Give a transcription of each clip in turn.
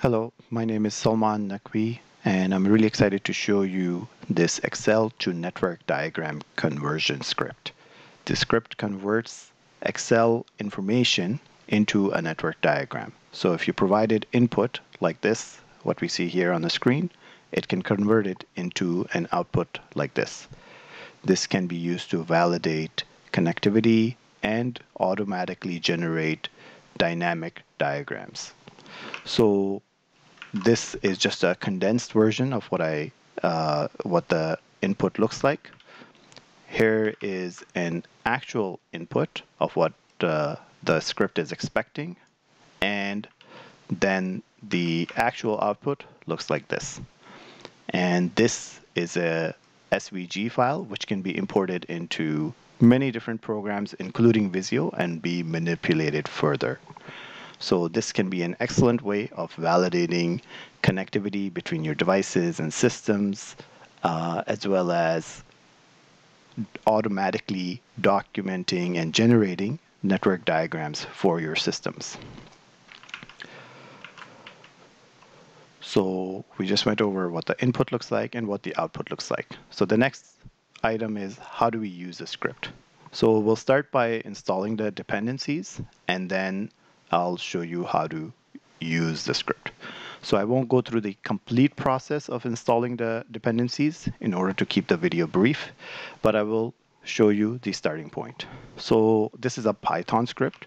Hello, my name is Salman Naqvi, and I'm really excited to show you this Excel to network diagram conversion script. The script converts Excel information into a network diagram. So if you provided input like this, what we see here on the screen, it can convert it into an output like this. This can be used to validate connectivity and automatically generate dynamic diagrams. So this is just a condensed version of what I uh, what the input looks like. Here is an actual input of what uh, the script is expecting, and then the actual output looks like this. And this is a SVG file which can be imported into many different programs, including Visio, and be manipulated further. So this can be an excellent way of validating connectivity between your devices and systems, uh, as well as automatically documenting and generating network diagrams for your systems. So we just went over what the input looks like and what the output looks like. So the next item is how do we use a script? So we'll start by installing the dependencies and then I'll show you how to use the script. So I won't go through the complete process of installing the dependencies in order to keep the video brief, but I will show you the starting point. So this is a Python script.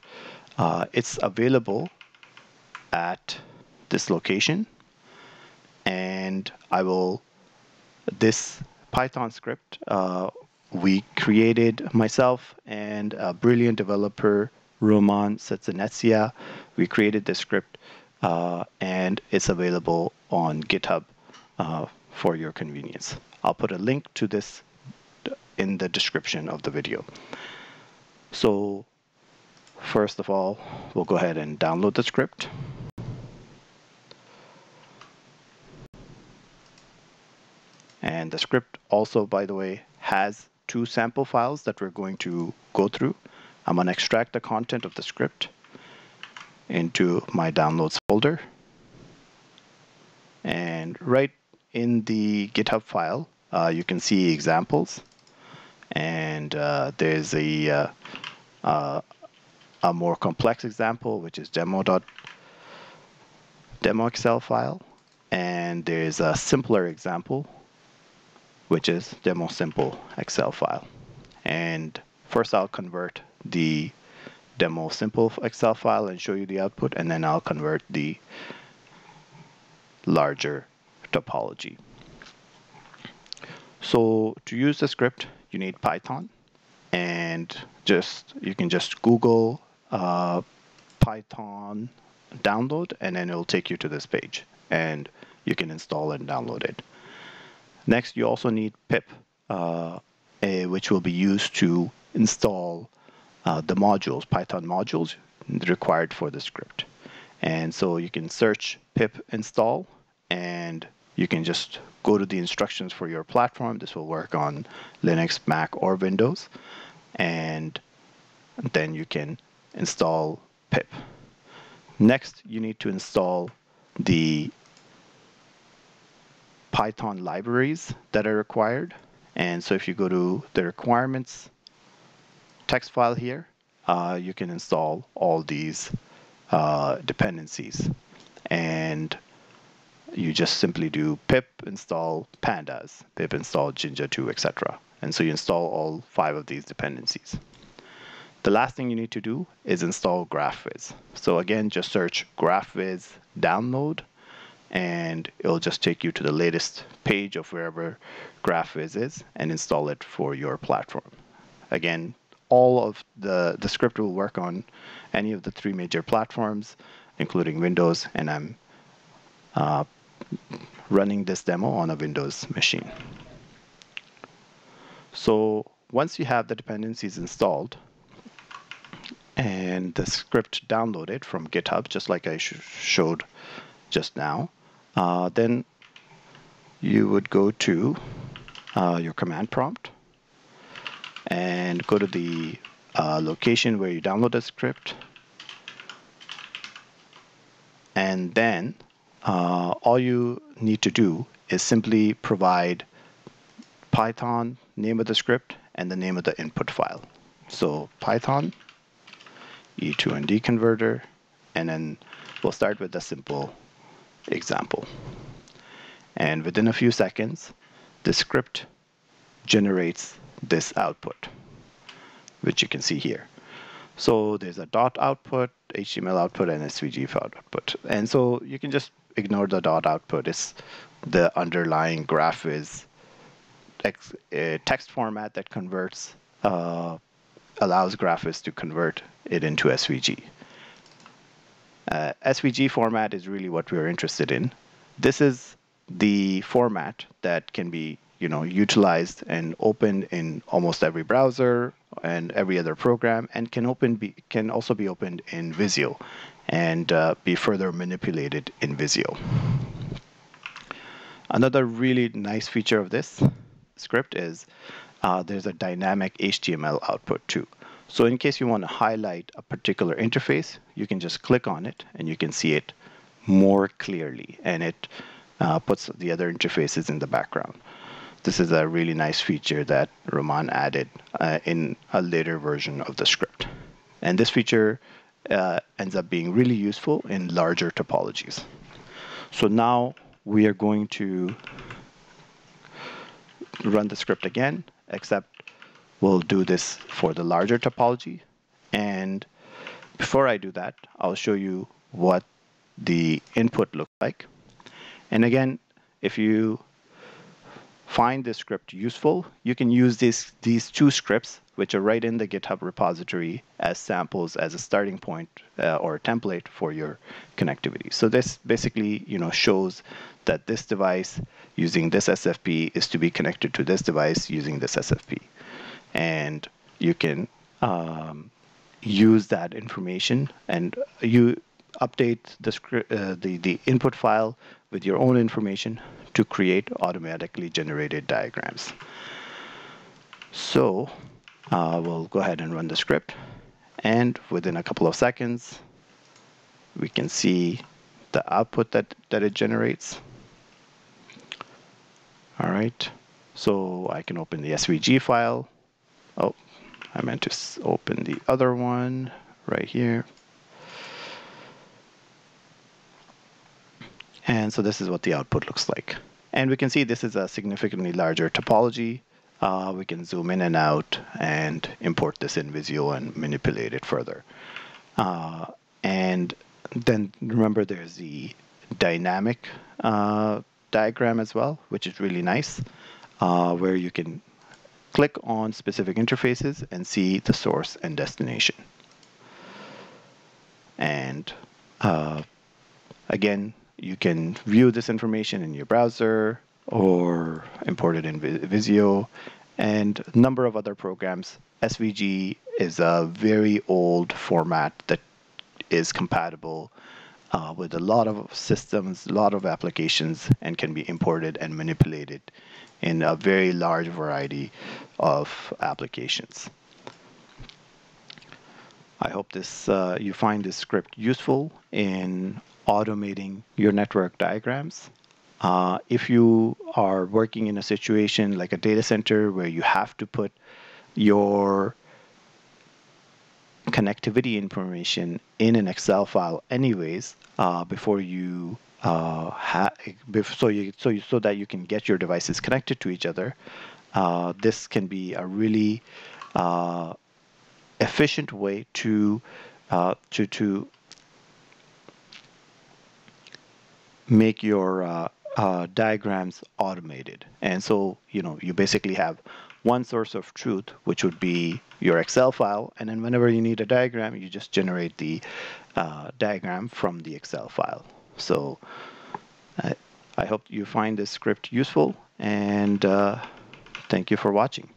Uh, it's available at this location and I will this Python script uh, we created myself and a brilliant developer Roman Setsanetsia. We created this script uh, and it's available on GitHub uh, for your convenience. I'll put a link to this in the description of the video. So first of all, we'll go ahead and download the script. And the script also, by the way, has two sample files that we're going to go through. I'm to extract the content of the script into my downloads folder. And right in the GitHub file, uh, you can see examples. And uh, there's a, uh, uh a more complex example, which is demo demo Excel file. And there's a simpler example, which is demo simple Excel file. And first I'll convert the demo simple Excel file and show you the output, and then I'll convert the larger topology. So to use the script, you need Python, and just you can just Google uh, Python download, and then it'll take you to this page, and you can install and download it. Next, you also need pip, uh, a, which will be used to install uh, the modules, Python modules required for the script. And so you can search pip install and you can just go to the instructions for your platform. This will work on Linux, Mac, or Windows. And then you can install pip. Next, you need to install the Python libraries that are required. And so if you go to the requirements text file here, uh, you can install all these uh, dependencies. And you just simply do pip install pandas, pip install jinja2, etc. And so you install all five of these dependencies. The last thing you need to do is install GraphViz. So again, just search GraphViz download, and it'll just take you to the latest page of wherever GraphViz is and install it for your platform. Again, all of the, the script will work on any of the three major platforms, including Windows, and I'm uh, running this demo on a Windows machine. So once you have the dependencies installed and the script downloaded from GitHub, just like I sh showed just now, uh, then you would go to uh, your command prompt and go to the uh, location where you download the script and then uh, all you need to do is simply provide Python, name of the script, and the name of the input file. So Python, E to ND converter, and then we'll start with a simple example. And within a few seconds, the script generates this output, which you can see here. So there's a dot output, HTML output, and SVG file output. And so you can just ignore the dot output. It's the underlying graph is a text format that converts, uh, allows Graphviz to convert it into SVG. Uh, SVG format is really what we're interested in. This is the format that can be you know utilized and opened in almost every browser and every other program and can open be, can also be opened in Visio and uh, be further manipulated in Visio. Another really nice feature of this script is uh, there's a dynamic HTML output too. So in case you want to highlight a particular interface, you can just click on it and you can see it more clearly and it uh, puts the other interfaces in the background. This is a really nice feature that Roman added uh, in a later version of the script. And this feature uh, ends up being really useful in larger topologies. So now we are going to run the script again, except we'll do this for the larger topology. And before I do that, I'll show you what the input looks like. And again, if you find this script useful, you can use this, these two scripts, which are right in the GitHub repository as samples as a starting point uh, or a template for your connectivity. So this basically you know, shows that this device using this SFP is to be connected to this device using this SFP. And you can um, use that information and you update the, uh, the, the input file with your own information to create automatically generated diagrams. So uh, we'll go ahead and run the script. And within a couple of seconds, we can see the output that, that it generates. All right, so I can open the SVG file. Oh, I meant to open the other one right here. And so this is what the output looks like. And we can see this is a significantly larger topology. Uh, we can zoom in and out and import this in Visio and manipulate it further. Uh, and then remember there's the dynamic uh, diagram as well, which is really nice, uh, where you can click on specific interfaces and see the source and destination. And uh, again, you can view this information in your browser or import it in Visio and a number of other programs. SVG is a very old format that is compatible uh, with a lot of systems, a lot of applications, and can be imported and manipulated in a very large variety of applications. I hope this uh, you find this script useful in automating your network diagrams. Uh, if you are working in a situation like a data center where you have to put your connectivity information in an Excel file anyways uh, before you uh, so you so you so that you can get your devices connected to each other. Uh, this can be a really uh, efficient way to uh, to to make your uh, uh, diagrams automated. And so, you know, you basically have one source of truth, which would be your Excel file. And then whenever you need a diagram, you just generate the uh, diagram from the Excel file. So I, I hope you find this script useful and uh, thank you for watching.